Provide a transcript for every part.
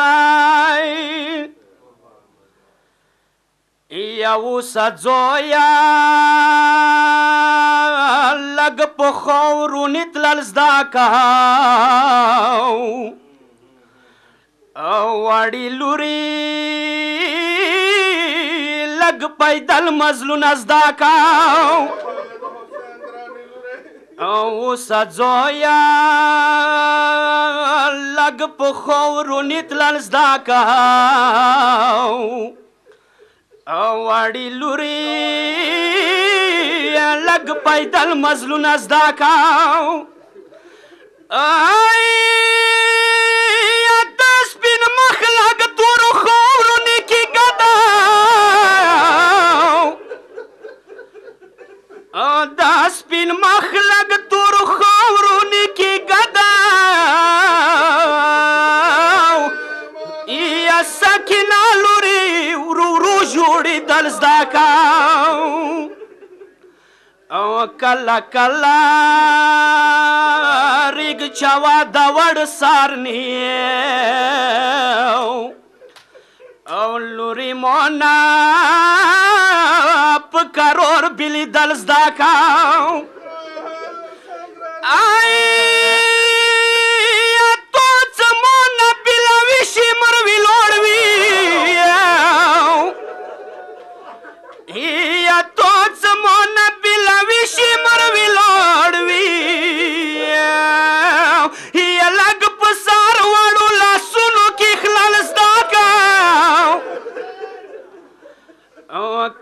سای یو سځویا لګ په خورو نتلل زدا کا او وړی لوري لګ پیدل مزلون زدا کا او سځویا غږ په خورو نیتلل زده کا واړی لوري لګ پیدل مزلون زده کا آی زده کوم او کلا کلا ریګ چوا د وړ سارنی او لوري مونا په کرور بلی دل زده کوم آی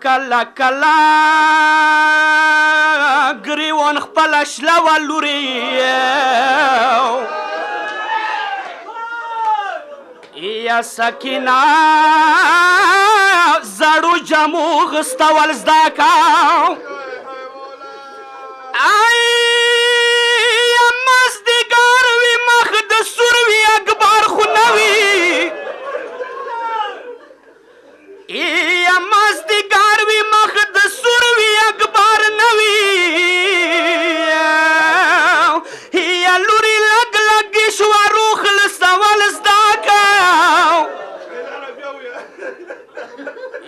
کلا کلا گریوان خپل شلو لوري یا سکینا زړو جامو غستول زدا کا آی مزدګار وی مخ د سور وی اکبر خو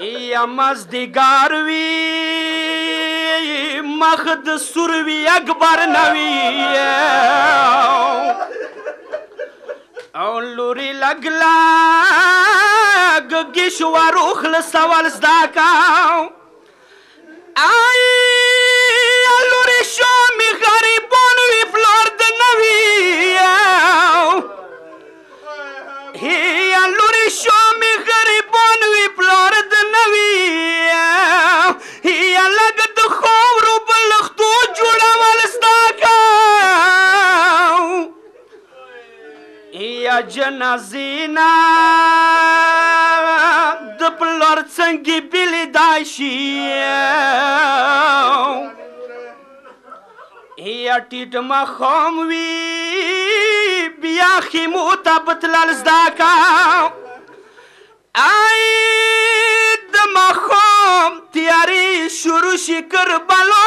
یا مزدگار وی مخد سروی اکبر نوی او لوري لګلاګ گیشوار اوخل سوال زدا کاو آی لوري شو می غریبون وی فلور د نوی هی لوري شو د جنازینا د پلار څنګه بیل داشي یا ټیټ مخام وی بیا خیمو ته بتلل زدا کا آی د مخام تیاری شروع شي کربلو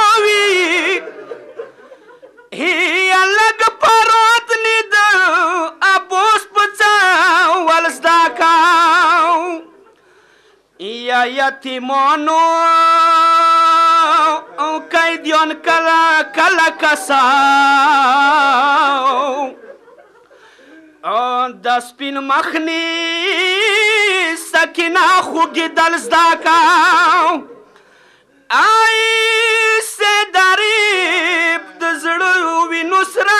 یتیمانو او قیدیان کلا کلا کساو د سپین مخنی سکینا خوگی دلزدا کاو آئی سے دریب دزڑو وی نسرا